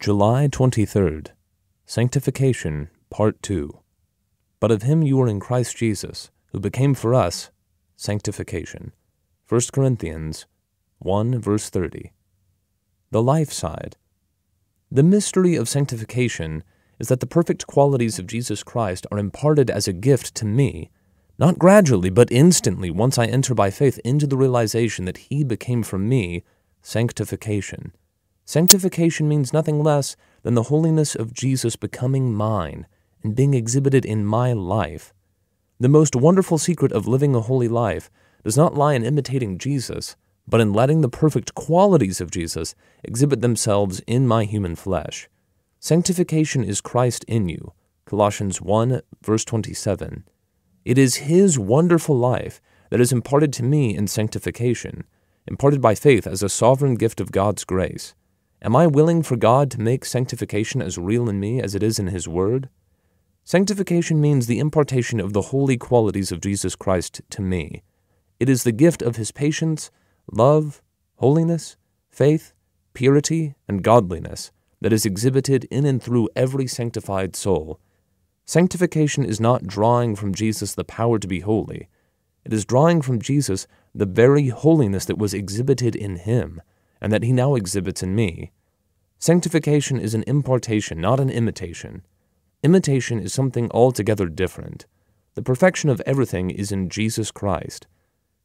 July 23rd. Sanctification, Part 2. But of him you are in Christ Jesus, who became for us sanctification. 1 Corinthians 1 verse 30. The life side. The mystery of sanctification is that the perfect qualities of Jesus Christ are imparted as a gift to me, not gradually, but instantly once I enter by faith into the realization that he became for me sanctification. Sanctification means nothing less than the holiness of Jesus becoming mine and being exhibited in my life. The most wonderful secret of living a holy life does not lie in imitating Jesus, but in letting the perfect qualities of Jesus exhibit themselves in my human flesh. Sanctification is Christ in you. Colossians 1, verse 27. It is His wonderful life that is imparted to me in sanctification, imparted by faith as a sovereign gift of God's grace. Am I willing for God to make sanctification as real in me as it is in His Word? Sanctification means the impartation of the holy qualities of Jesus Christ to me. It is the gift of His patience, love, holiness, faith, purity, and godliness that is exhibited in and through every sanctified soul. Sanctification is not drawing from Jesus the power to be holy. It is drawing from Jesus the very holiness that was exhibited in Him and that he now exhibits in me. Sanctification is an impartation, not an imitation. Imitation is something altogether different. The perfection of everything is in Jesus Christ.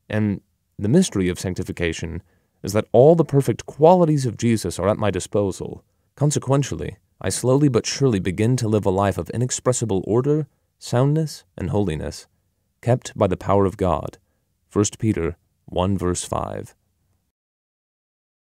And the mystery of sanctification is that all the perfect qualities of Jesus are at my disposal. Consequentially, I slowly but surely begin to live a life of inexpressible order, soundness, and holiness, kept by the power of God. 1 Peter 1 verse 5.